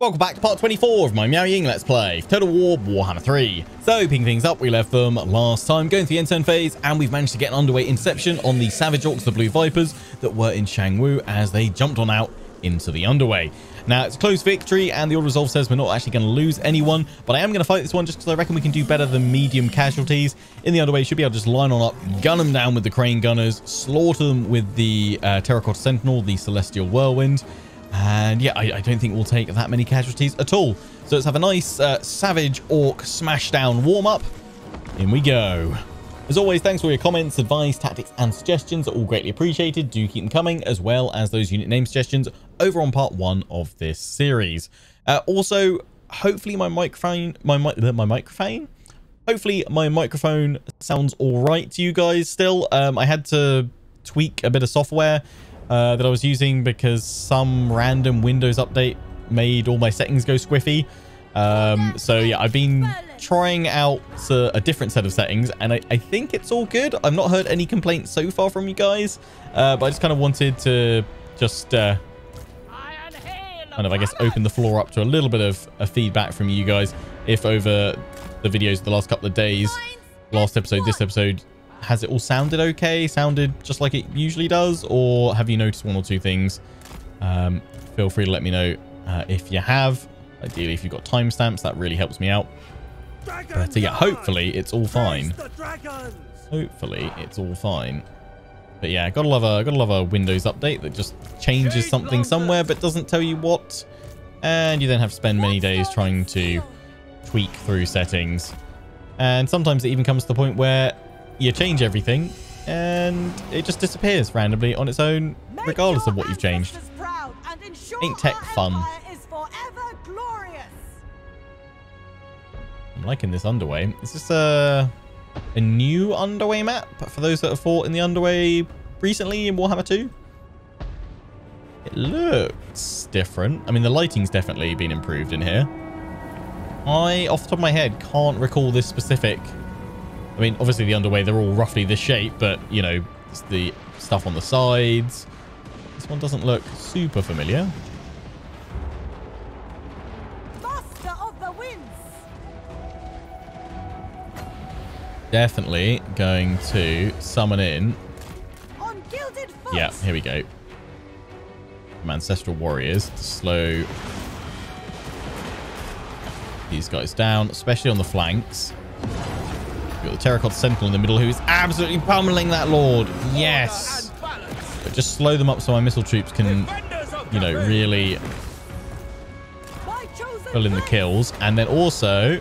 Welcome back to part 24 of my Miao Ying Let's Play, Total War Warhammer 3. So, picking things up, we left them last time, going through the end turn phase, and we've managed to get an underway interception on the Savage Orcs, the Blue Vipers, that were in Shangwu as they jumped on out into the underway. Now, it's a close victory, and the Auto Resolve says we're not actually going to lose anyone, but I am going to fight this one just because I reckon we can do better than medium casualties. In the underway, should be able to just line on up, gun them down with the Crane Gunners, slaughter them with the uh, Terracotta Sentinel, the Celestial Whirlwind, and yeah, I, I, don't think we'll take that many casualties at all. So let's have a nice uh, Savage Orc Smashdown warm-up. In we go. As always, thanks for your comments, advice, tactics, and suggestions. All greatly appreciated. Do keep them coming, as well as those unit name suggestions over on part one of this series. Uh, also, hopefully my microphone, my, my microphone, hopefully my microphone sounds all right to you guys still. Um, I had to tweak a bit of software uh, that I was using because some random Windows update made all my settings go squiffy. Um, so yeah, I've been trying out a, a different set of settings and I, I, think it's all good. I've not heard any complaints so far from you guys, uh, but I just kind of wanted to just uh, kind of, I guess, open the floor up to a little bit of a feedback from you guys. If over the videos the last couple of days, last episode, this episode, has it all sounded okay? Sounded just like it usually does? Or have you noticed one or two things? Um, feel free to let me know uh, if you have. Ideally, if you've got timestamps, that really helps me out. But uh, yeah, hopefully it's all fine. Hopefully it's all fine. But yeah, gotta love a gotta love a Windows update that just changes something somewhere but doesn't tell you what. And you then have to spend many days trying to tweak through settings. And sometimes it even comes to the point where you change everything and it just disappears randomly on its own regardless of what you've changed. Ain't tech fun. I'm liking this underway. Is this a, a new underway map for those that have fought in the underway recently in Warhammer 2? It looks different. I mean, the lighting's definitely been improved in here. I, off the top of my head, can't recall this specific I mean, obviously the underway, they're all roughly this shape, but, you know, it's the stuff on the sides. This one doesn't look super familiar. Definitely going to summon in. Yeah, here we go. Some ancestral warriors to slow these guys down, especially on the flanks. We've got the Terracotta Sentinel in the middle who's absolutely pummeling that Lord. Yes. But just slow them up so my missile troops can, you know, really fill in the kills. And then also,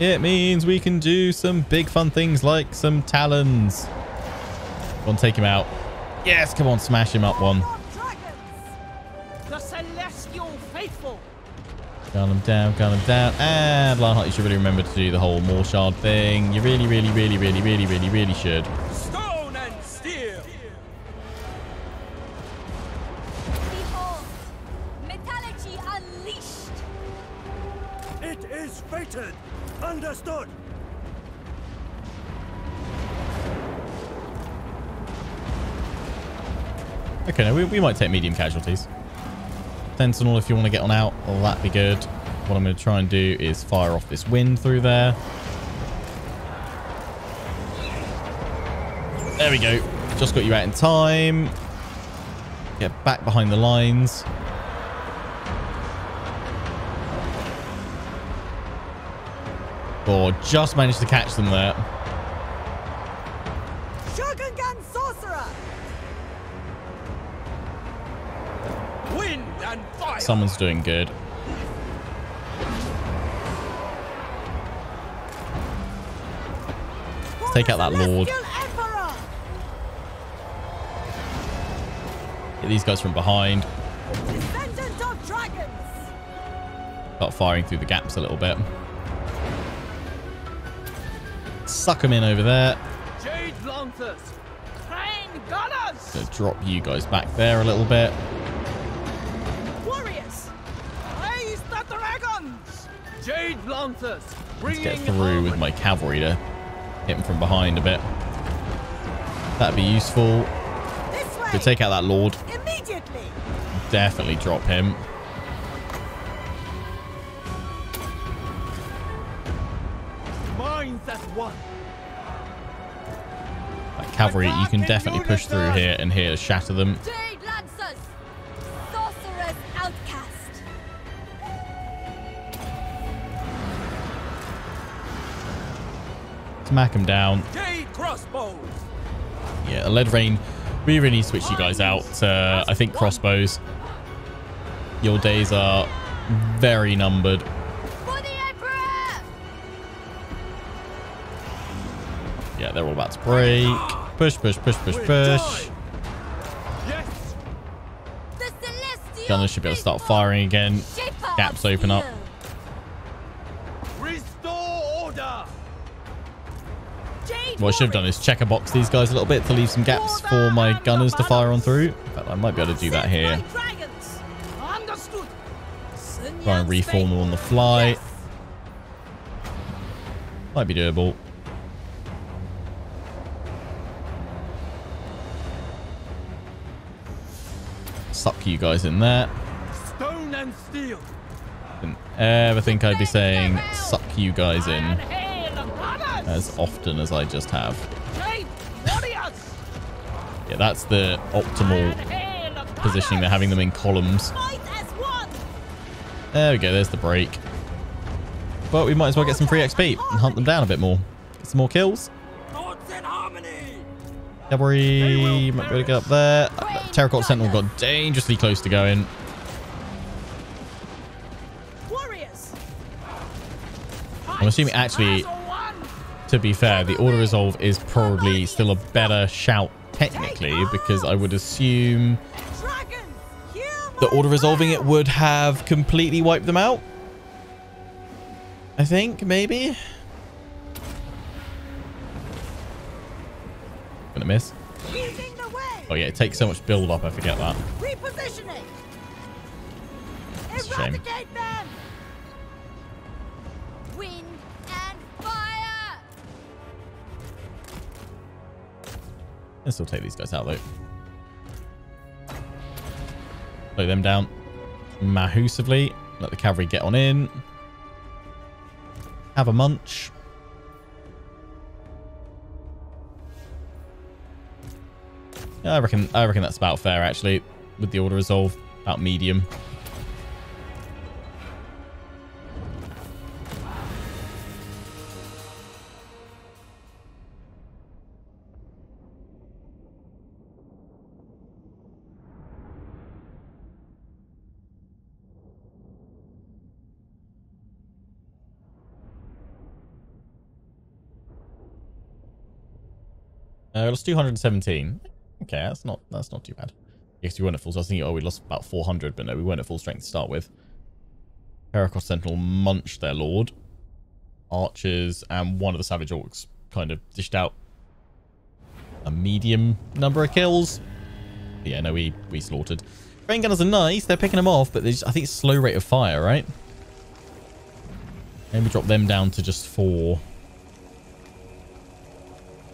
it means we can do some big fun things like some talons. Go on, take him out. Yes, come on, smash him up one. Gun them down, gun them down. And Lionheart, you should really remember to do the whole Morshard thing. You really, really, really, really, really, really, really should. Stone and steel. Behold, metallurgy unleashed. It is fated. Understood. Okay, now we, we might take medium casualties. Sentinel, if you want to get on out, well, that'd be good. What I'm going to try and do is fire off this wind through there. There we go. Just got you out in time. Get back behind the lines. Or oh, just managed to catch them there. Shogun Sorcerer! Wind and fire! Someone's doing good. Take out that Lord. Get these guys from behind. Start firing through the gaps a little bit. Suck them in over there. So drop you guys back there a little bit. Jade Lancers. Let's get through with my cavalry to Hit him from behind a bit. That'd be useful. We take out that Lord. Immediately. Definitely drop him. Mine's at one. That cavalry, you can definitely push through here and here to shatter them. Smack him down. Yeah, a lead rain. We really need to switch you guys out. Uh, I think crossbows. Your days are very numbered. For the Emperor! Yeah, they're all about to break. Push, push, push, push, push. done. Yes. The Celestial Gunners should be able to start firing again. Gaps open up. Restore order. What I should have done is check a box these guys a little bit to leave some gaps for my gunners to fire on through. Fact, I might be able to do that here. Sent by dragons! Understood! Sun Try and reform them on the fly. Might be doable. Suck you guys in there. Stone and steel. Didn't ever think I'd be saying suck you guys in as often as I just have. Yeah, that's the optimal positioning. They're having them in columns. Fight as one! There we go. There's the break. But we might as well get some free XP and hunt them down a bit more. Get some more kills. Cavalry might be able to get up there. Uh, Terracotta Sentinel got dangerously close to going. I'm assuming actually, to be fair, the auto resolve is probably still a better shout technically because I would assume! The auto resolving it would have completely wiped them out. I think maybe. Gonna miss. Leading the way! Oh yeah, it takes so much build up. I forget that. Repositioning! That's a shame. Can still take these guys out though. Slow them down mahusively. Let the cavalry get on in. Have a munch. Yeah, I reckon. I reckon that's about fair actually, with the auto resolve. About medium. Let's do 117. Okay, that's not that's not too bad. Yes, we weren't at full. I thinking, oh, we lost about 400, but no, we weren't at full strength to start with. Terracotta Sentinel munched their lord. Archers and one of the Savage Orcs kind of dished out a medium number of kills. But yeah, no, we we slaughtered. Crane gunners are nice. They're picking them off, but just, I think it's slow rate of fire, right? Maybe drop them down to just four.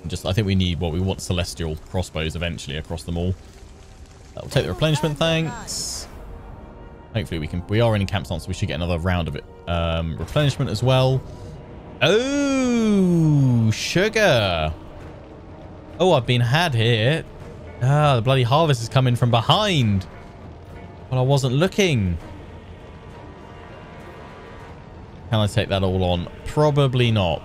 Just, I think we need what we want celestial crossbows eventually across them all. That will take the replenishment, thanks. Hopefully we can. We are in camp stance, so we should get another round of it. Um, replenishment as well. Oh, sugar. Oh, I've been had here. Ah, the bloody harvest is coming from behind. But I wasn't looking. Can I take that all on? Probably not.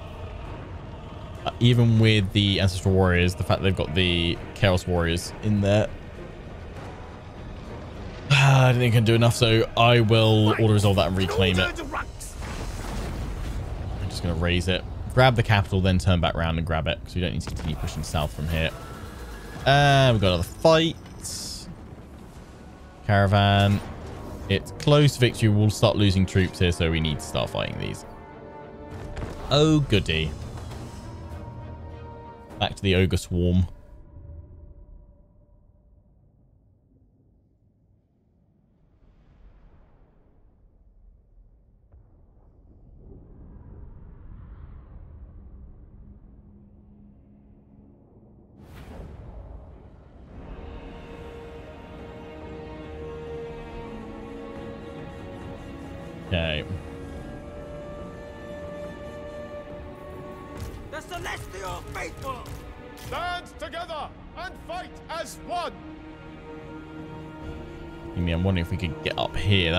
Uh, even with the Ancestral Warriors, the fact they've got the Chaos Warriors in there. I don't think I can do enough, so I will auto-resolve that and reclaim it. I'm just going to raise it. Grab the capital, then turn back around and grab it, because we don't need to continue pushing south from here. And we've got another fight. Caravan. It's close victory. We'll start losing troops here, so we need to start fighting these. Oh, goody. Back to the Ogre Swarm.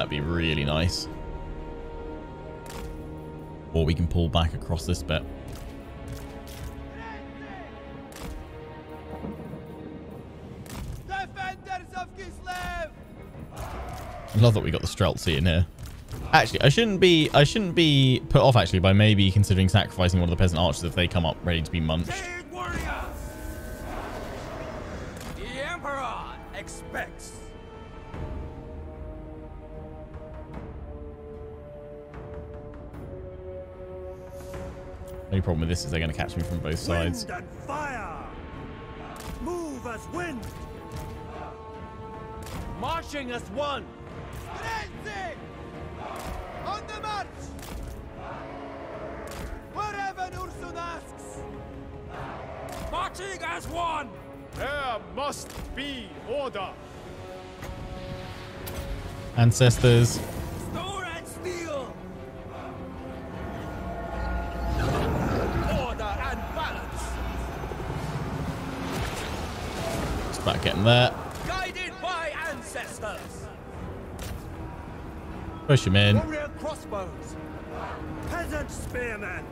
That'd be really nice. Or we can pull back across this bit. Defenders of Kislev! I love that we got the Streltsi in here. Actually, I shouldn't be I shouldn't be put off actually by maybe considering sacrificing one of the peasant archers if they come up ready to be munched. The Emperor expects. Only problem with this is they're going to catch me from both sides. Wind and fire! Move as wind! Marching as one! Firenze! On the march! Wherever Ursun asks! Marching as one! There must be order. Ancestors. Getting. Guided by ancestors! Push him in. Warrior crossbows! Peasant spearmen!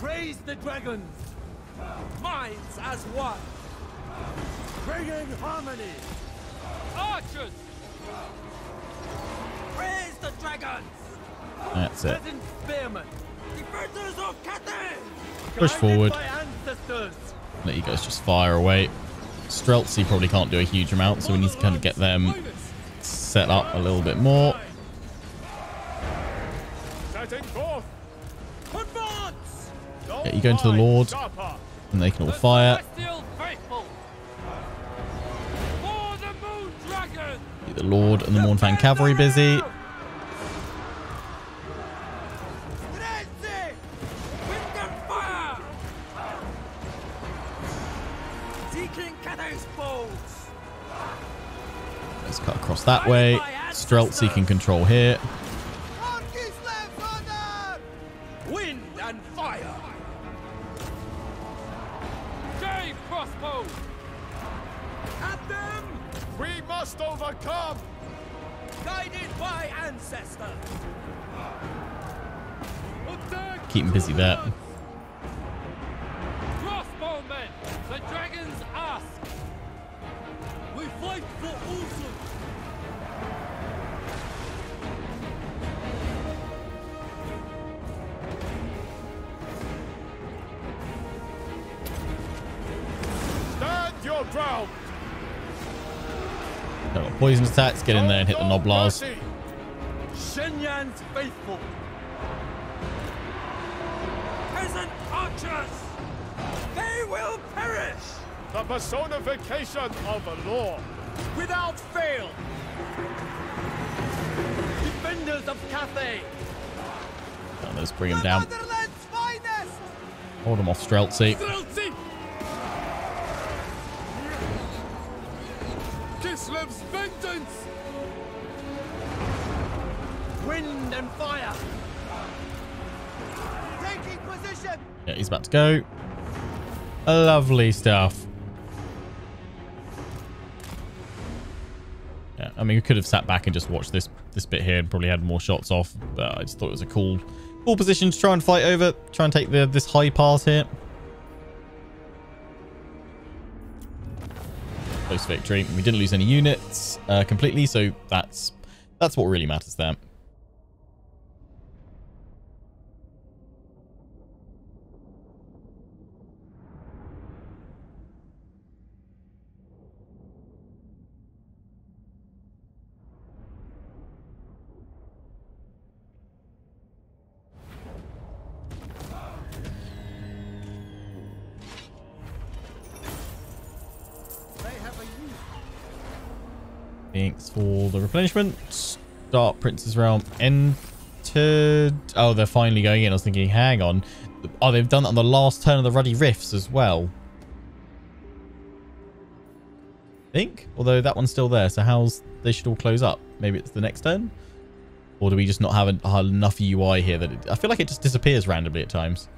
Praise the dragons! Minds as one! Bringing harmony! Archers! Praise the dragons! That's it. Peasant spearmen! Defenders of Cathay! Push forward. Let you guys just fire away. Streltsi probably can't do a huge amount, so we need to kind of get them set up a little bit more. Setting forth. Advance! No Yeah, you go into the Lord. And they can all fire. Celestial faithful! For the! Get the Lord and the Mornfang cavalry busy. That way. Streltsi can control here. Attacks. Get in there and hit the Gnoblars. Shenyan's faithful! Peasant archers! They will perish! The personification of a law. Without fail! Defenders of Cathay! Oh, let's bring him down. Hold him off Streltsi. To go. Lovely stuff. Yeah, I mean, we could have sat back and just watched this this bit here and probably had more shots off, but I just thought it was a cool, cool position to try and fight over, try and take the this high pass here. Close victory. We didn't lose any units uh, completely, so that's that's what really matters there. For the replenishment. Start Prince's Realm entered. Oh, they're finally going in. I was thinking, hang on. Oh, they've done that on the last turn of the Ruddy Rifts as well. I think. Although that one's still there. So how's... They should all close up. Maybe it's the next turn? Or do we just not have uh, enough UI here that it, I feel like it just disappears randomly at times.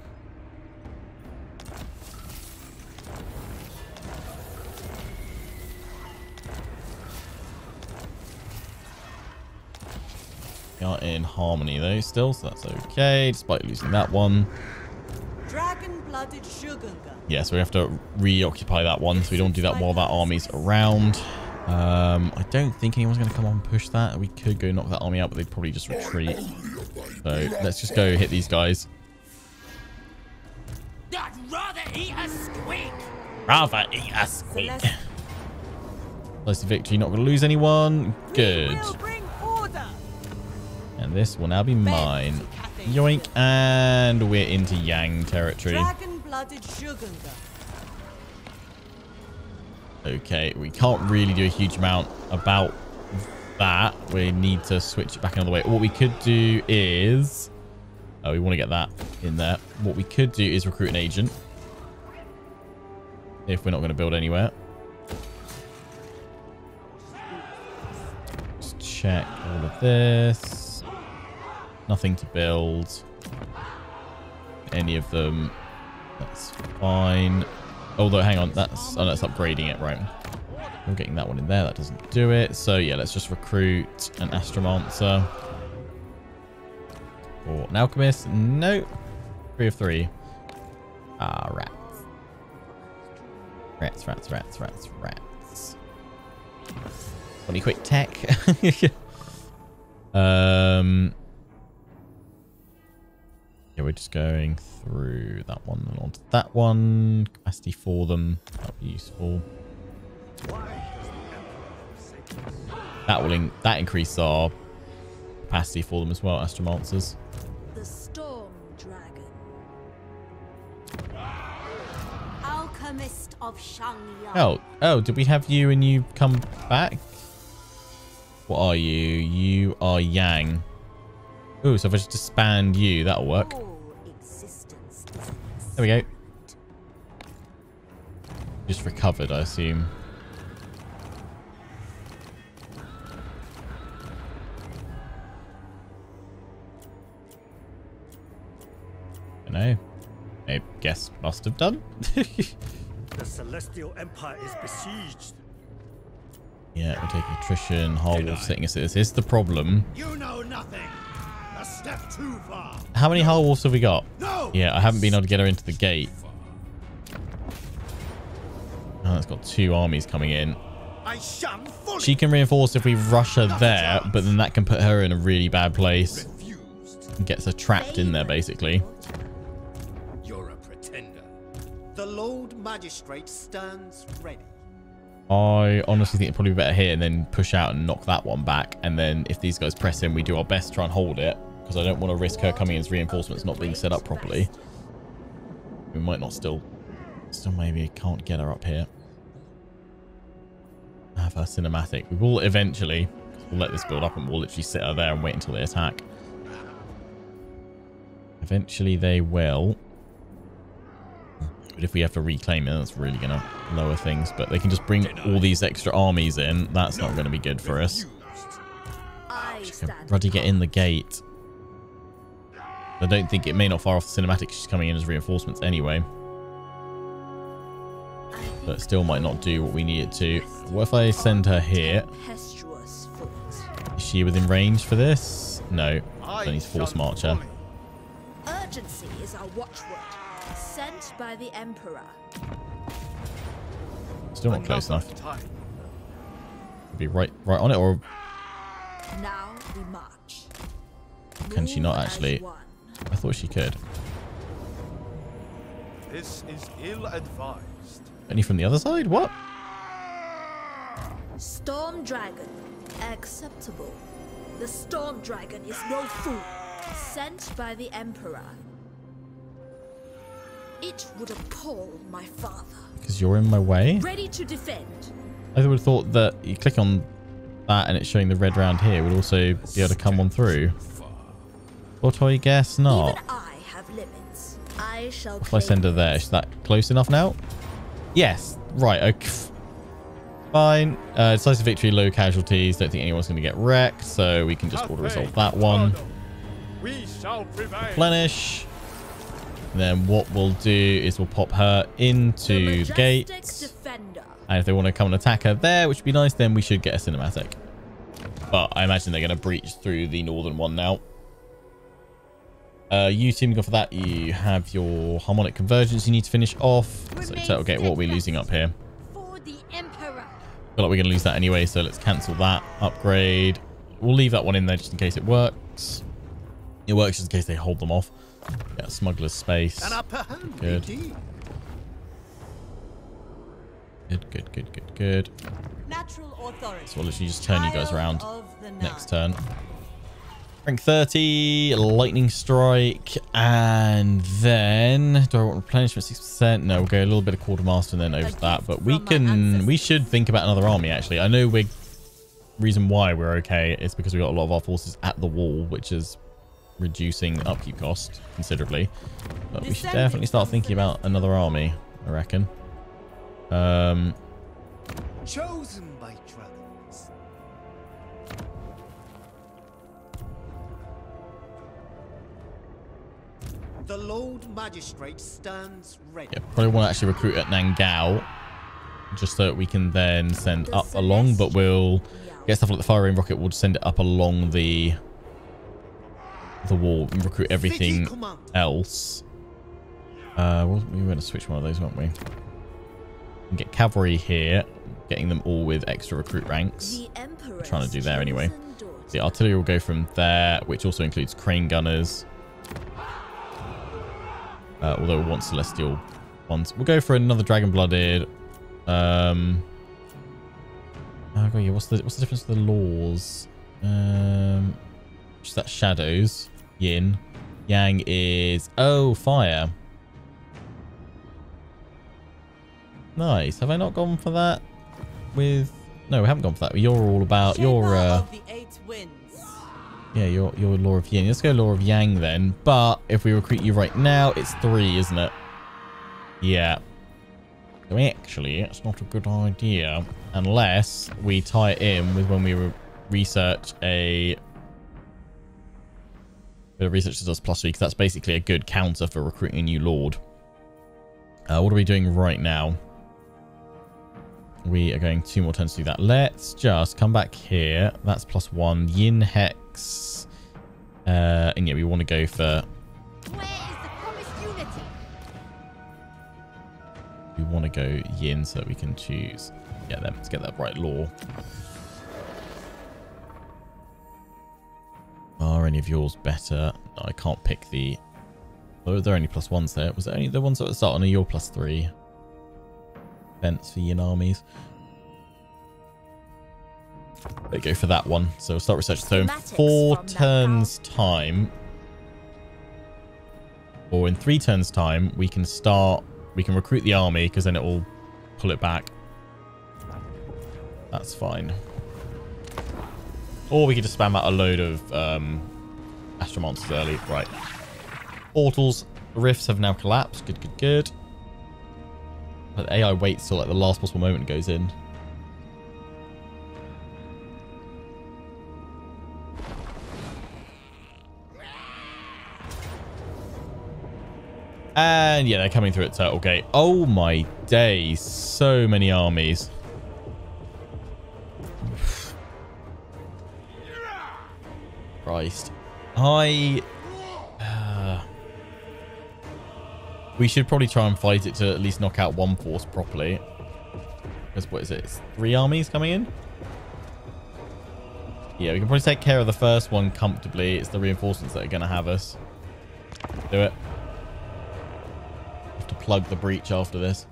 Are in harmony though still, so that's okay, despite losing that one. Dragon-blooded Shugengan. Yes, we have to reoccupy that one, so we don't do that while that army's around. Um, I don't think anyone's going to come on and push that. We could go knock that army out, but they'd probably just retreat. So let's just go hit these guys. I'd rather eat a squeak. Rather eat a squeak. Celeste Close to victory, not going to lose anyone. Good. Will bring order. And this will now be mine. Yoink. And we're into Yang territory. Okay, we can't really do a huge amount about that. We need to switch it back another way. What we could do is... Oh, we want to get that in there. What we could do is recruit an agent. If we're not going to build anywhere. Just check all of this. Nothing to build. Any of them. That's fine. Although, hang on, that's oh, that's upgrading it, right? We're getting that one in there. That doesn't do it. So yeah, let's just recruit an Astromancer. Or an Alchemist. Nope. Three of three. Ah, rats. Rats, rats, rats, rats, rats. Any quick tech? um. Yeah, we're just going through that one and onto that one. Capacity for them. That'll be useful. That will in that increase our capacity for them as well, Astromancers. The Storm Dragon. Alchemist of Shangyang. Oh, oh, did we have you and you come back? What are you? You are Yang. Ooh, so if I just disband you, that'll work. All Just recovered, I assume. I know. I guess must have done. The Celestial Empire is besieged. yeah, we're taking attrition. Harwolf sitting us. This is the problem. You know nothing. A step too far. How many Harwolves have we got? No. Yeah, I haven't been able to get her into the gate. Got two armies coming in. I shun fully. She can reinforce if we rush her there, but then that can put her in a really bad place. And gets her trapped in there, basically. You're a pretender. The Lord Magistrate stands ready. I honestly think it'd probably be better here and then push out and knock that one back. And then if these guys press in, we do our best to try and hold it. Because I don't want to risk her coming in as reinforcements not being set up properly. We might not still... Still maybe can't get her up here. Have her cinematic. We will eventually. We'll let this build up and we'll literally sit her there and wait until they attack. Eventually they will. But if we have to reclaim it, that's really going to lower things. But they can just bring all these extra armies in. That's not going to be good for us. Refused. I Can stand Ruddy get in the gate? I don't think it may not fire off the cinematic. She's coming in as reinforcements anyway. But still might not do what we need it to. What if I send her here? tempestuous foot. Is she within range for this? No. I Then he's force marcher. Urgency is our watchword. Sent by the Emperor. Still not close Another enough. Be right, right on it, or Now we march. Can she not actually? I thought she could. This is ill-advised. Only from the other side? What? Storm Dragon. Acceptable. The Storm Dragon is no fool. Sent by the Emperor. It would appall my father. Because you're in my way? Ready to defend. I would have thought that you click on that and it's showing the red round here would also be able to come on through. But I guess not. Even I have limits. I shall If I send her there, is that close enough now? Yes. Right. Okay. Fine. Uh, decisive victory, low casualties. Don't think anyone's going to get wrecked, so we can just auto resolve that one. We shall. Replenish. Then what we'll do is we'll pop her into the, majestic gates. defender. And if they want to come and attack her there, which would be nice, then we should get a cinematic. But I imagine they're going to breach through the northern one now. Uh, you team go for that. You have your harmonic convergence you need to finish off. So Turtle Gate, what are we losing up here? For the Emperor. feel like we're going to lose that anyway, so let's cancel that upgrade. We'll leave that one in there just in case it works. It works just in case they hold them off. Yeah, smuggler's space. An upper hand, Good. Good, good, good, good, good. Natural authority. So we'll literally just turn you guys around next turn. Rank 30, lightning strike, and then do I want replenishment 6%? No, we'll go a little bit of quartermaster and then over to that. But we can we should think about another army actually. I know we're, reason why we're okay is because we got a lot of our forces at the wall, which is reducing upkeep cost considerably. But we should definitely start thinking about another army, I reckon. Um Chosen The Lord Magistrate stands ready. Yeah, probably want to actually recruit at Nan-Gau, just so that we can then send The up along. But we'll get stuff like the fire rain rocket. We'll send it up along the the wall and recruit everything else. Uh, we were going to switch one of those, weren't we? And get cavalry here, getting them all with extra recruit ranks. The trying to do there anyway. The artillery will go from there, which also includes crane gunners. Uh, although we want celestial ones. We'll go for another dragon blooded. Um, oh god, yeah. What's the what's the difference with the laws? Um, just that shadows. Yin, yang is oh fire. Nice. Have I not gone for that? With no, we haven't gone for that. You're all about your uh, yeah, your your law of yin. Let's go law of yang then. But if we recruit you right now, it's three, isn't it? Yeah. So actually, it's not a good idea unless we tie it in with when we re research a bit of research does plus three, because that's basically a good counter for recruiting a new lord. Uh, what are we doing right now? We are going two more turns to do that. Let's just come back here. That's plus one. Yin Hex. Uh, and yeah, we want to go for... We want to go Yin so that we can choose... Yeah, to get that right law. Are any of yours better? No, I can't pick the... Oh, there are only plus ones there. Was there only the ones that the start? on? no, you're plus three. Fence for Yin armies. They go for that one. So we'll start research. So in four turns time, or in three turns time, we can start, we can recruit the army because then it will pull it back. That's fine. Or we could just spam out a load of um, Astromancers early. Right. Portals, rifts have now collapsed. Good, good, good. The AI waits till like the last possible moment goes in. And yeah, they're coming through at Turtle Gate. Oh my days. So many armies. Christ. I... we should probably try and fight it to at least knock out one force properly. Because what is it? It's three armies coming in? Yeah, we can probably take care of the first one comfortably. It's the reinforcements that are going to have us. Do it. Have to plug the breach after this.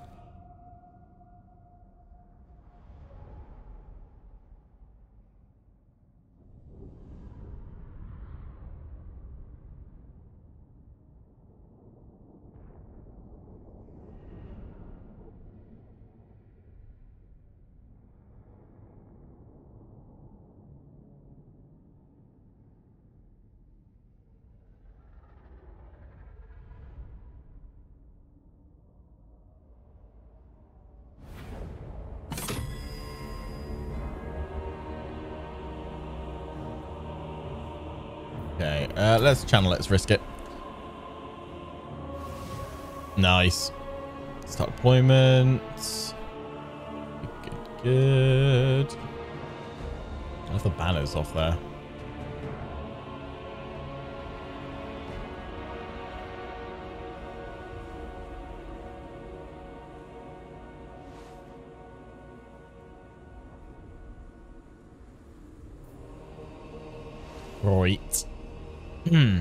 Let's channel. Let's risk it. Nice. Start deployment. Good, good. Have the banners off there. Right. Hmm.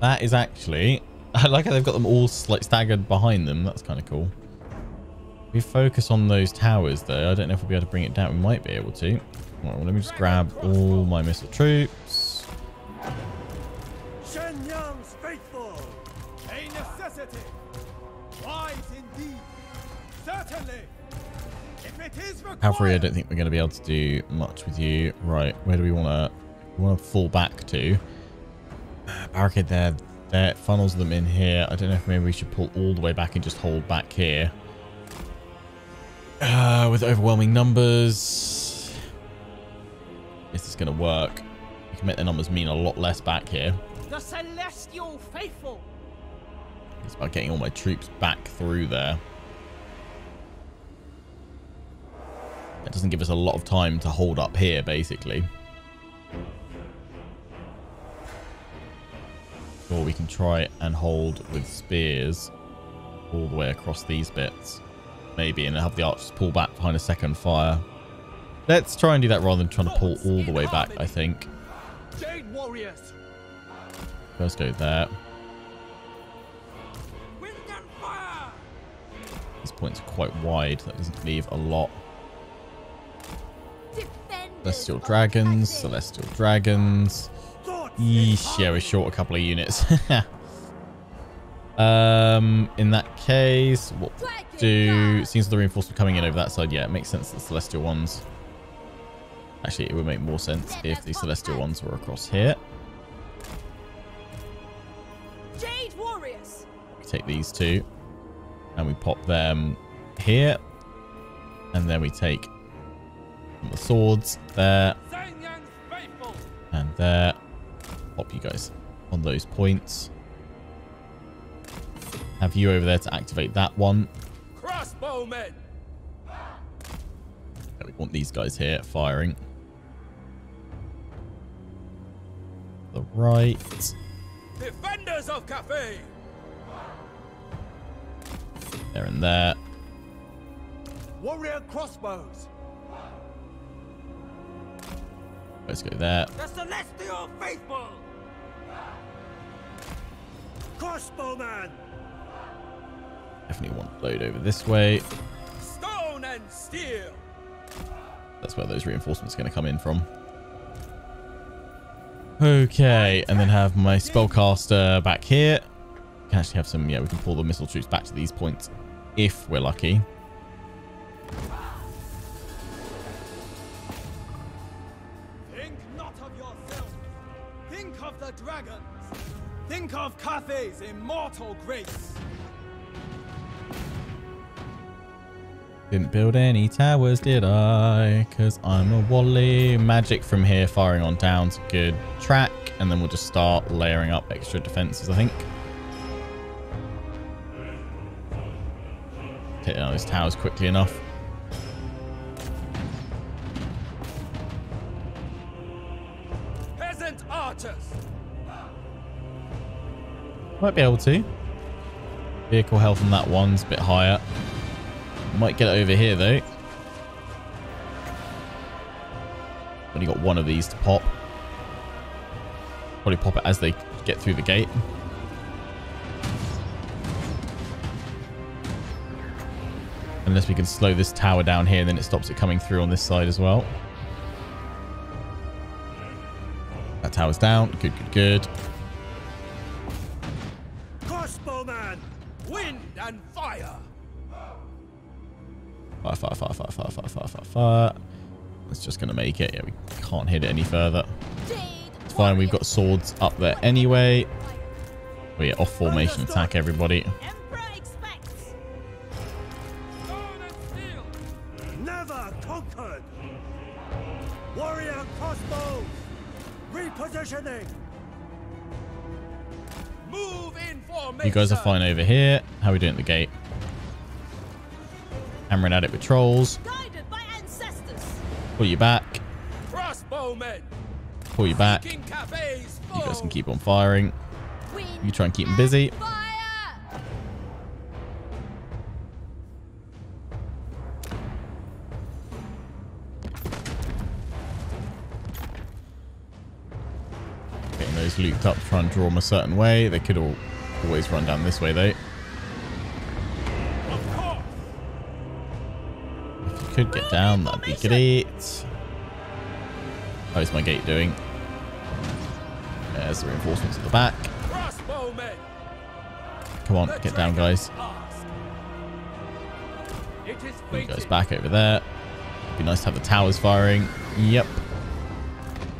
That is actually... I like how they've got them all like staggered behind them. That's kind of cool. We focus on those towers though. I don't know if we'll be able to bring it down. We might be able to. Right, well, let me just grab all my missile troops. Shen Yang's faithful. A necessity. Wise indeed. Certainly. If it is required. Cavalry, I don't think we're going to be able to do much with you. Right, where do we want to we want to fall back to? Barricade there. that funnels them in here. I don't know if maybe we should pull all the way back and just hold back here. Uh, with overwhelming numbers. This is going to work. We can make the numbers mean a lot less back here. The celestial faithful. It's about getting all my troops back through there. That doesn't give us a lot of time to hold up here, basically. Or we can try and hold with spears all the way across these bits. Maybe, and have the archers pull back behind a second fire. Let's try and do that rather than trying to pull all the way back, I think. Jade warriors. Let's go there. Wind and fire. These points are quite wide. That doesn't leave a lot. Celestial dragons, celestial dragons. Yeesh, yeah, we're short a couple of units. um, in that case, what do? Seems the reinforcement coming in over that side. Yeah, it makes sense. The celestial ones. Actually, it would make more sense if the celestial ones were across here. Jade warriors. We take these two, and we pop them here, and then we take the swords there Zhang Yang's faithful. and there. Pop you guys on those points. Have you over there to activate that one. Crossbowmen. We want these guys here firing. The right. Defenders of Cathay. There and there. Warrior crossbows. Let's go there. The celestial faithful. Crossbowman. Definitely want to load over this way. Stone and steel. That's where those reinforcements are going to come in from. Okay, and then have my spellcaster back here. Can actually have some, yeah, we can pull the missile troops back to these points if we're lucky. Think not of yourself. Think of the dragons. Think of Cathay's immortal grace. Didn't build any towers, did I? Because I'm a wally. Magic from here, firing on down's a good track. And then we'll just start layering up extra defenses, I think. Take down those towers quickly enough. Might be able to. Vehicle health on that one's a bit higher. Might get it over here though. Only got one of these to pop. Probably pop it as they get through the gate. Unless we can slow this tower down here, then it stops it coming through on this side as well. That tower's down. Good, good, good. Fire. It's just going to make it. Yeah, we can't hit it any further. It's fine. We've got swords up there anyway. We yeah, off formation attack everybody. Emperor expects. Stone and steel. Never. Warrior crossbows. Repositioning. You guys are fine over here. How are we doing at the gate? Hammering at it with trolls. Guided by ancestors. Pull you back. Crossbowmen. Pull you back. King cafes. You guys can keep on firing. Wind You try and keep them busy. Fire. Getting those looped up to try and draw them a certain way. They could all always run down this way though. Could get down, that'd be great. How's my gate doing? There's the reinforcements at the back. Come on, get down, guys. He It is You waiting. guys back over there. Be nice to have the towers firing. Yep.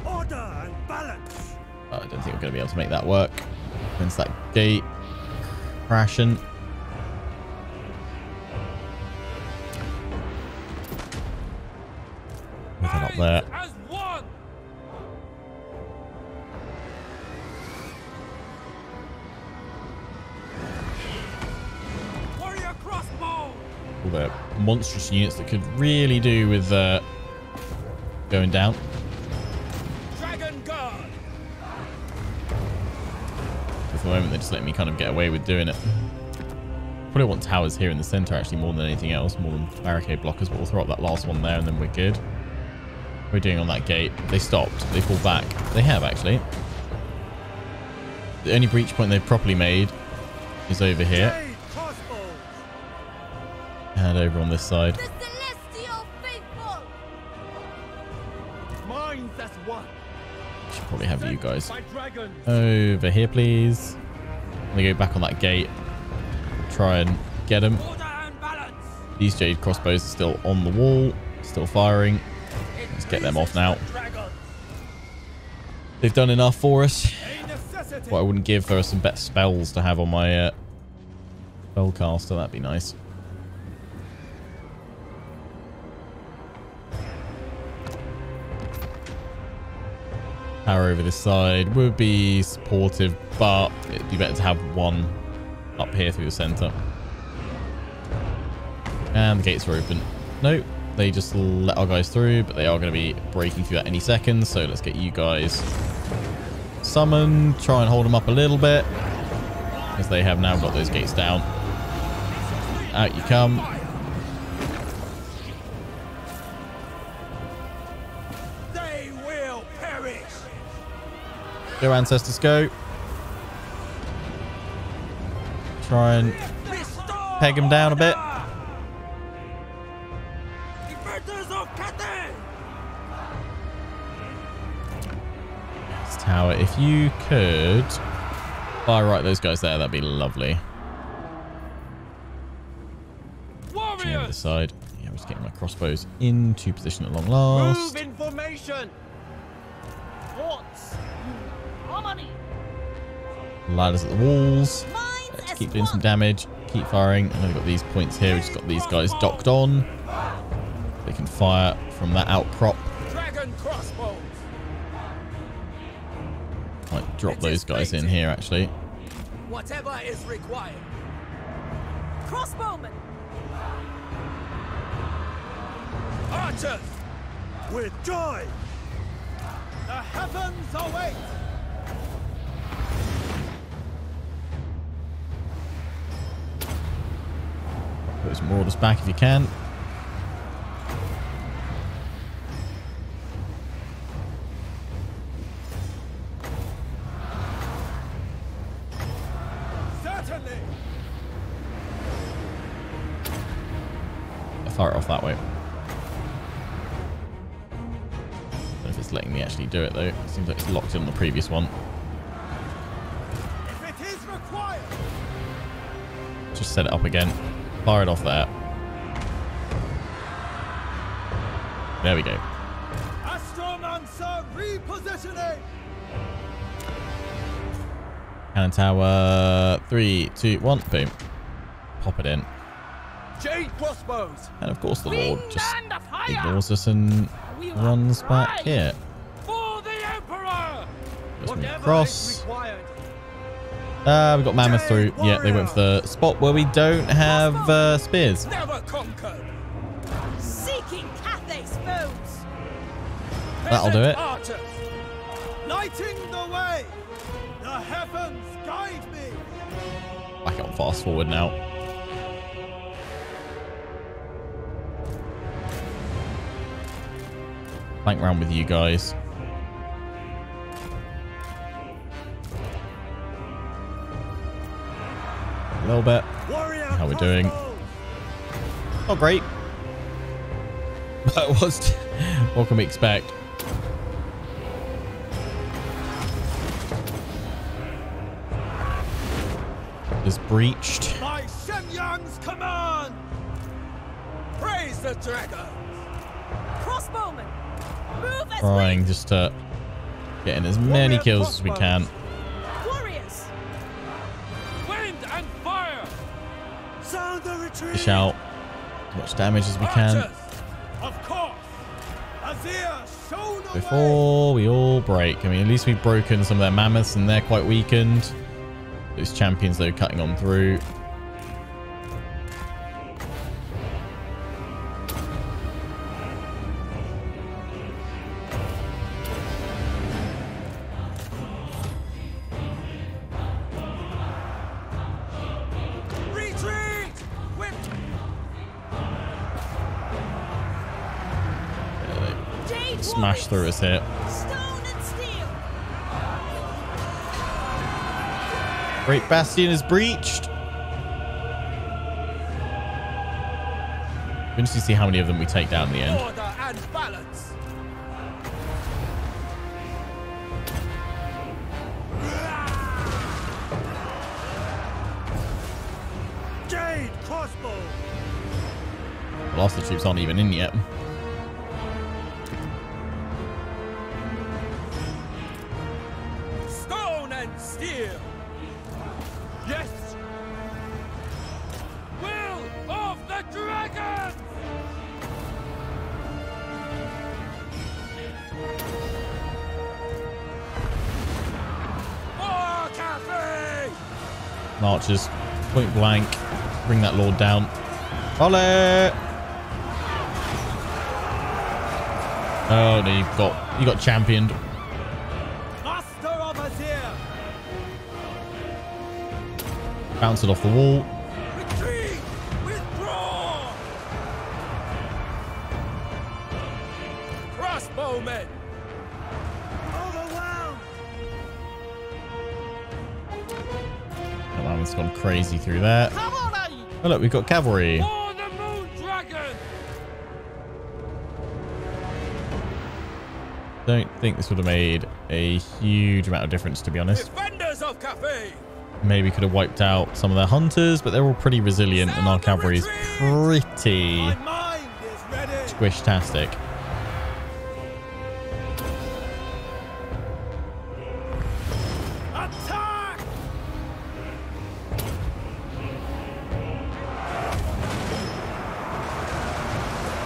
Order and balance. I don't think we're going to be able to make that work. Against that gate. Crashing. That up there. As one. Warrior crossbow. All the monstrous units that could really do with uh, going down. Dragon guard. For the moment, they're just letting me kind of get away with doing it. Probably want towers here in the center, actually, more than anything else, more than barricade blockers, but we'll throw up that last one there and then we're good. We're doing on that gate. They stopped. They pulled back. They have, actually. The only breach point they've properly made is over here and over on this side. The celestial faithful. Minds as one. Should probably have you guys over here, please. Let me go back on that gate. Try and get them. Order and balance. These jade crossbows are still on the wall, still firing. Let's get them off now. They've done enough for us. What I wouldn't give for some better spells to have on my uh, spellcaster. That'd be nice. Power over this side would be supportive, but it'd be better to have one up here through the center. And the gates are open. No, they just let our guys through, but they are going to be breaking through at any second. So let's get you guys summoned. Try and hold them up a little bit. As they have now got those gates down. Out you come. They will perish. Go, ancestors, go. Try and peg them down a bit. Tower, if you could fire right those guys there, that'd be lovely. The side. Yeah, I'm just getting my crossbows into position at long last. Move information. Thoughts. Harmony. Ladders at the walls. Let's keep doing some damage. Keep firing. And then we've got these points here. We've just got these guys docked on. They can fire from that outcrop. Dragon crossbows. Might drop those guys in here, actually. Whatever is required. Crossbowmen. Archers. With joy. The heavens await. Put some marauders back if you can. Do it, though. It Seems like it's locked in on the previous one. If it is required. Just set it up again. Fire it off there. There we go. Astromancer repositioning. Cannon tower. Three, two, one. Boom. Pop it in. Jade crossbows. And of course the Lord just ignores us and runs back here. For the Emperor. Just move Whatever is across. Uh, we got Mammoth through. Yeah, they went for the spot where we don't have uh, spears. Never conquered. Seeking Cathay's foes. That'll do it. Archers. Lighting the way! The heavens guide me! Back on fast forward now. Bank round with you guys. A little bit. Warrior How we doing? crossbows! Not great. But what's what can we expect? Is breached. By Shenyang's command! Praise the dragon. Crossbowmen. Move as Trying just to get in as many kills as we can. Dish out as much damage as we can before we all break. I mean, at least we've broken some of their mammoths and they're quite weakened. Those champions, though, cutting on through. Smash through his us here. Stone and steel. Great Bastion is breached. We Interesting to see how many of them we take down in the end. Jade crossbow! The last of the troops aren't even in yet. Archers, point blank, bring that lord down. Ole! Oh no, you got you got championed. Master! Bounce it off the wall. That one's gone crazy through there. Oh look, we've got cavalry. For the moon dragon. Don't think this would have made a huge amount of difference, to be honest. Defenders of Cathay. Maybe could have wiped out some of their hunters, but they're all pretty resilient, and our cavalry is pretty squish-tastic.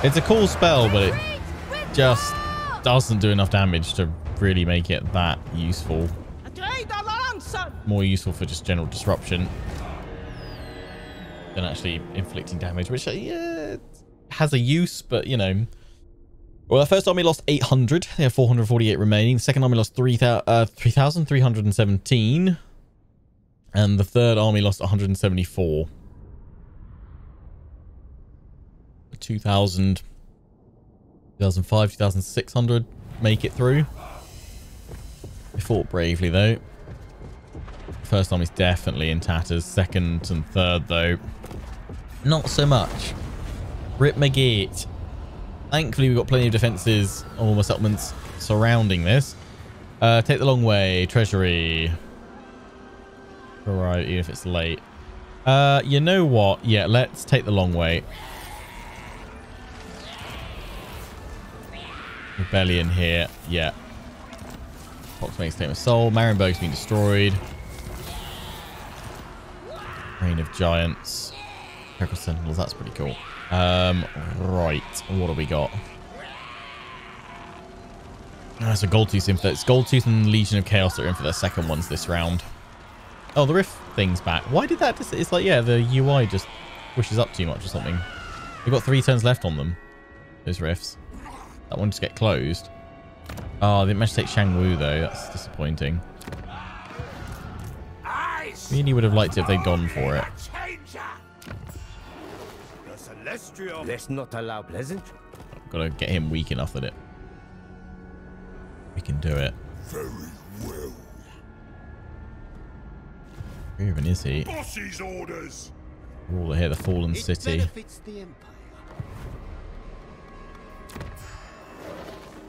It's a cool spell, but it just doesn't do enough damage to really make it that useful. More useful for just general disruption than actually inflicting damage, which uh, yeah, has a use, but you know. Well, the first army lost 800. They have 448 remaining. The second army lost 3,000, uh, 3,317. And the third army lost 174. 2,000, 2005, 2,600 make it through. They fought bravely, though. First time army's definitely in tatters. Second and third, though, not so much. Rip McGeet. Thankfully, we've got plenty of all my settlements surrounding this. Uh, take the long way. Treasury. Even if it's late. Uh, you know what? Yeah, let's take the long way. Rebellion here. Yeah. Fox makes claim of soul. Marienburg's been destroyed. Reign of Giants. Purple Sentinels, that's pretty cool. Um, right. What have we got? Oh, Goldtooth in for It's Goldtooth and Legion of Chaos are in for their second ones this round. Oh, the rift thing's back. Why did that just... It's like, yeah, the UI just pushes up too much or something. We've got three turns left on them. Those rifts. That one just get closed. Oh, they managed to take Shangwu, though. That's disappointing. Really would have liked it if they'd gone for it. Let's not allow pleasantry. Got to get him weak enough that it... We can do it. Very well. Where even is he? Bossy's orders. Oh, All here, the Fallen It City.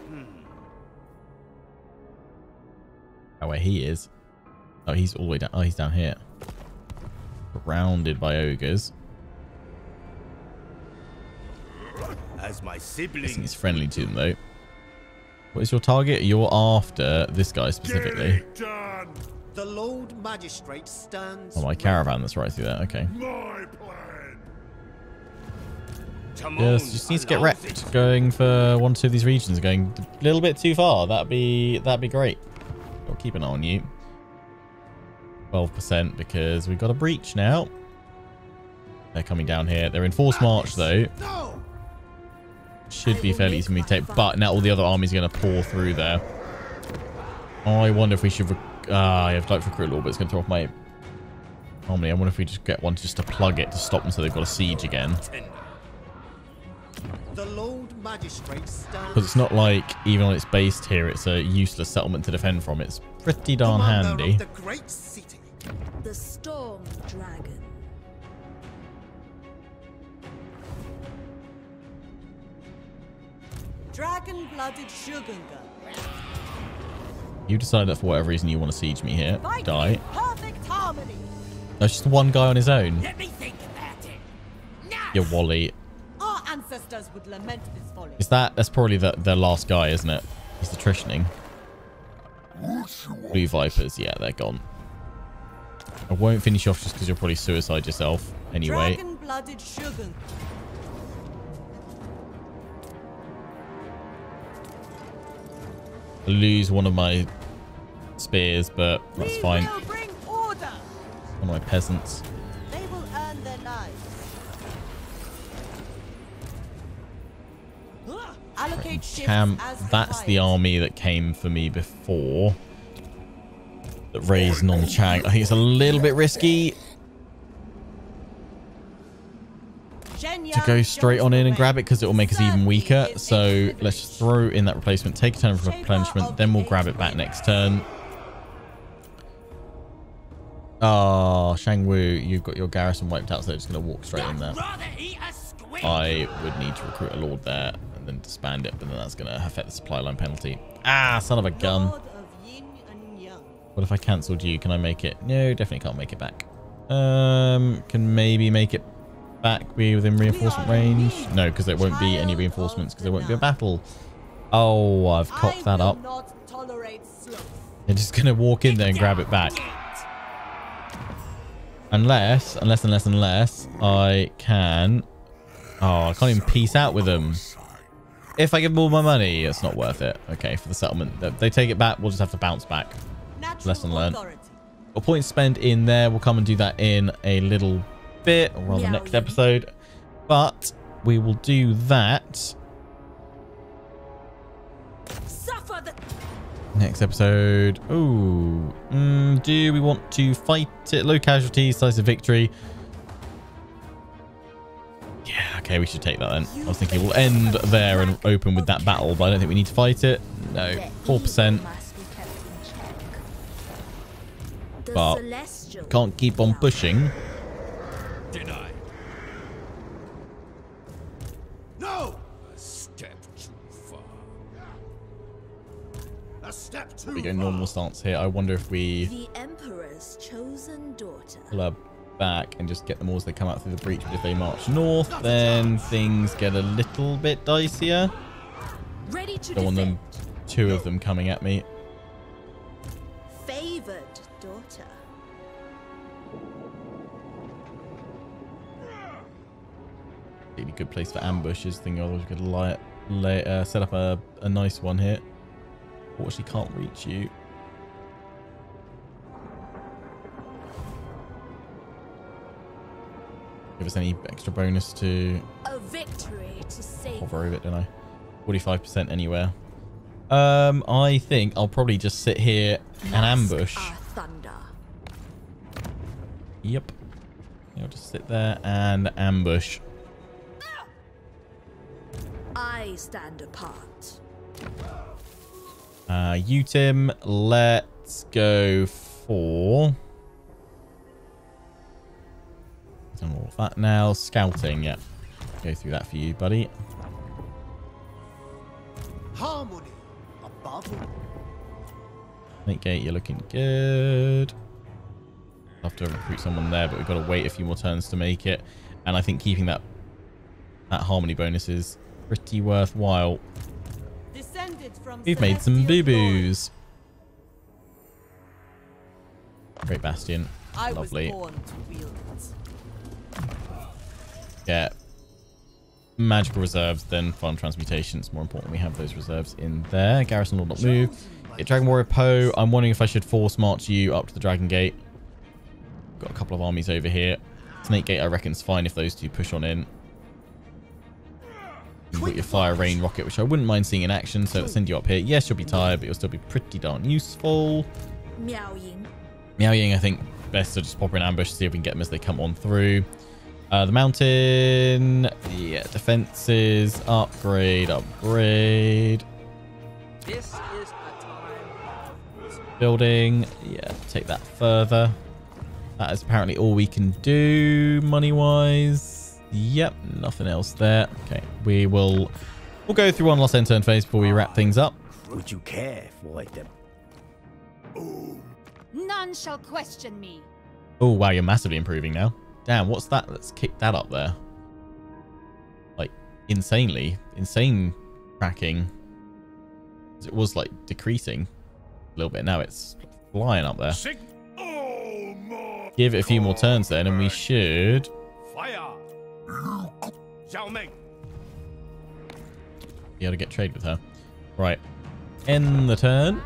Benefits. Oh, where he is. Oh, he's all the way down. Oh, he's down here. Surrounded by ogres. As my Guessing he's friendly to them, though. What is your target? You're after this guy specifically. it done. The Lord Magistrate stands. Oh, my caravan that's right through there. Okay. My plan. Timon Yes, just needs to get wrecked. Going for one or two of these regions, going a little bit too far. That'd be that'd be great. I'll keep an eye on you. 12% because we've got a breach now. They're coming down here. They're in force march though. Should be fairly easy for me to take, but now all the other armies are going to pour through there. I wonder if we should... Rec ah, I have like recruit a little bit. It's going to throw off my army. I wonder if we just get one just to plug it to stop them so they've got a siege again. Because it's not like, even on its based here, it's a useless settlement to defend from. It's pretty darn Commander handy. Of the great city. The Storm Dragon. Dragon-blooded Shugengan. You decide that for whatever reason you want to siege me here. Fighting Die. in perfect harmony. That's just one guy on his own. Let me think about it. Now, You Wally. Ancestors would lament this folly. Is that... That's probably the, the last guy, isn't it? He's attritioning. Blue Vipers. Yeah, they're gone. I won't finish off just because you'll probably suicide yourself anyway. Dragon-blooded Shugengan. I lose one of my spears, but that's we fine. One of my peasants. Camp. as That's the army that came for me before. That raised non-Chang. I think it's a little bit risky to go straight on in and grab it because it will make us even weaker. So let's just throw in that replacement, take a turn for replenishment, then we'll grab it back next turn. Oh, Shangwu, you've got your garrison wiped out, so they're just going to walk straight in there. I would need to recruit a lord there and then disband it, but then that's going to affect the supply line penalty. Ah, son of a gun. Lord of yin and yang. What if I cancelled you? Can I make it? No, definitely can't make it back. Um, can maybe make it back be within reinforcement range? No, because there won't be any reinforcements because there won't be a battle. Oh, I've cocked that up. Not tolerate sloth. They're just going to walk in there and grab it back. Unless, unless, unless, unless I can... Oh, I can't even peace out with them. If I give them all my money, it's not worth it. Okay, for the settlement. They take it back, we'll just have to bounce back. Natural Lesson learned. A point spent in there. We'll come and do that in a little bit, or rather Meow next episode. But we will do that Suffer the next episode. Ooh. Mm, do we want to fight it? Low casualties, Size of victory. Yeah, okay, we should take that then. I was thinking we'll end there and open with that battle, but I don't think we need to fight it. No, 4%. evil must be kept in check. The But Can't keep on pushing. Deny. No. A step too far. A step too We go far. normal stance here. I wonder if we The Emperor's chosen daughter. pull her back and just get them all as they come out through the breach. But if they march north, then things get a little bit dicier. Ready to Don't want them, two of them coming at me. Favored daughter. Really good place for ambushes. Thinking others could lay, lay, uh, set up a, a nice one here. Fortunately, can't reach you. Give us any extra bonus to A victory to save. hover over it, don't I? 45% anywhere. Um, I think I'll probably just sit here and ambush. Thunder. Yep. I'll just sit there and ambush. I stand apart. Uh, you, Tim, let's go for... Done all of that now. Scouting, yeah. Go through that for you, buddy. Harmony above all. Gate, you're looking good. I'll have to recruit someone there, but we've got to wait a few more turns to make it. And I think keeping that that harmony bonus is pretty worthwhile. Descended from We've made some boo-boos. Great Bastion. I Lovely. Was born to wield it. Yeah. Magical reserves, then farm transmutation. It's more important we have those reserves in there. Garrison will not move. Get Dragon Warrior Poe. I'm wondering if I should force march you up to the Dragon Gate. Got a couple of armies over here. Snake Gate, I reckon, is fine if those two push on in. You've got your Fire Rain Rocket, which I wouldn't mind seeing in action, so let's send you up here. Yes, you'll be tired, but you'll still be pretty darn useful. Miao Ying. Miao Ying, I think, best to just pop in ambush, see if we can get them as they come on through. Uh, the mountain, yeah, defenses, upgrade, upgrade. This is a time Building, yeah, take that further. That is apparently all we can do money-wise. Yep, nothing else there. Okay, we will we'll go through one last end turn phase before we wrap things up. Would you care for them? None shall question me. Oh, wow, you're massively improving now. Damn, what's that? Let's kick that up there. Like, insanely. Insane cracking. It was, like, decreasing a little bit. Now it's flying up there. Give it a few more turns then, and we should... Fire. Be able to get trade with her. Right. End the turn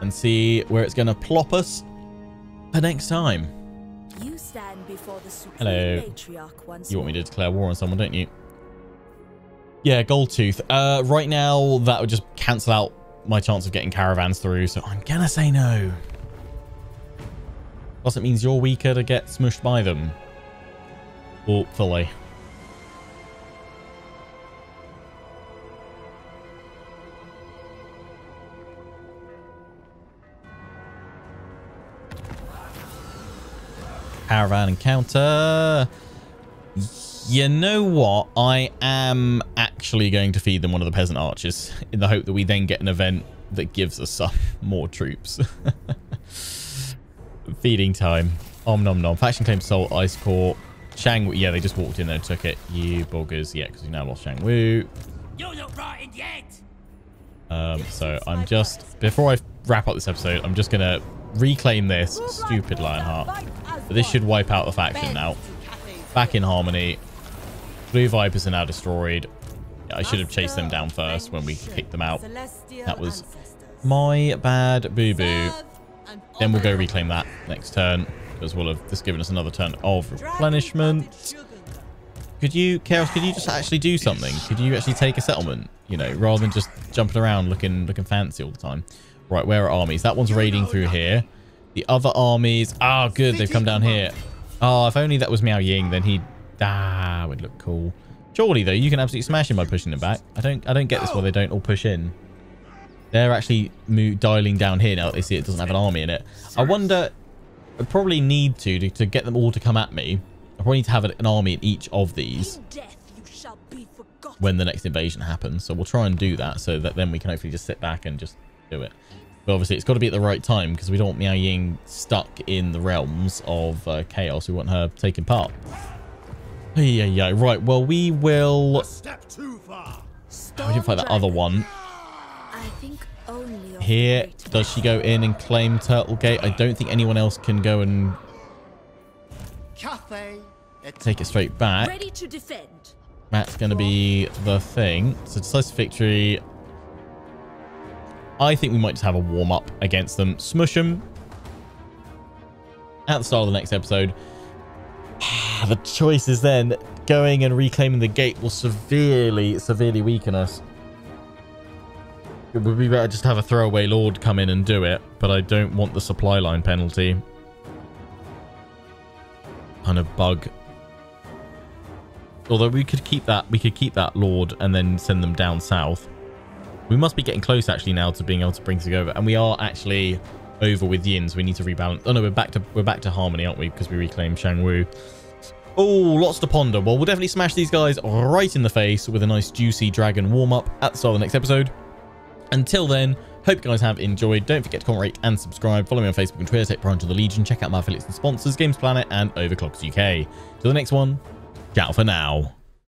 and see where it's going to plop us the next time. Hello. You want me to declare war on someone, don't you? Yeah, Goldtooth. Uh, right now, that would just cancel out my chance of getting caravans through, so I'm going to say no. Plus, it means you're weaker to get smushed by them. Hopefully. Caravan encounter. You know what? I am actually going to feed them one of the peasant archers in the hope that we then get an event that gives us some more troops. Feeding time. Om nom nom. Faction claim Salt, Ice Court. Shang Yeah, they just walked in there and took it. You buggers. Yeah, because we now lost Shang Wu. You're not rotted yet. Um, so I'm just, before I wrap up this episode, I'm just going to reclaim this stupid Lionheart. But this should wipe out the faction now. Back in harmony. Blue Vipers are now destroyed. Yeah, I should have chased them down first when we kicked them out. That was my bad boo-boo. Then we'll go reclaim that next turn because we'll have this given us another turn of replenishment. Could you, Chaos, could you just actually do something? Could you actually take a settlement, you know, rather than just jumping around looking looking fancy all the time? Right, where are armies? That one's raiding through here. The other armies, ah, good, they've come down here. Oh, if only that was Miao Ying, then he'd, ah, would look cool. Surely, though, you can absolutely smash him by pushing them back. I don't, I don't get this why they don't all push in. They're actually dialing down here now that they see it doesn't have an army in it. I wonder, I probably need to, to, to get them all to come at me. I probably need to have an army in each of these In death you shall be forgotten. when the next invasion happens. So we'll try and do that so that then we can hopefully just sit back and just do it. But obviously it's got to be at the right time because we don't want Miao Ying stuck in the realms of uh, chaos. We want her taking part. Yeah, yeah, right. Well, we will... Step too far. Oh, we didn't fight that other one. I think only Here, does she go in and claim Turtle Gate? I don't think anyone else can go and Cathay. take it straight back. Ready to defend. That's going to be the thing. So decisive victory. I think we might just have a warm-up against them. Smush them. At the start of the next episode. the choice is then going and reclaiming the gate will severely, severely weaken us. It would be better just have a throwaway lord come in and do it, but I don't want the supply line penalty. Kind of bug. Although we could keep that, we could keep that lord and then send them down south. We must be getting close actually now to being able to bring things over, and we are actually over with Yin, so we need to rebalance. Oh no, we're back to we're back to harmony, aren't we? Because we reclaimed Shangwu. Oh, lots to ponder. Well, we'll definitely smash these guys right in the face with a nice juicy dragon warm up at the start of the next episode. Until then, hope you guys have enjoyed. Don't forget to comment, rate, and subscribe. Follow me on Facebook and Twitter. Take part of the Legion. Check out my affiliates and sponsors, Games Planet and Overclockers UK. Till the next one, ciao for now.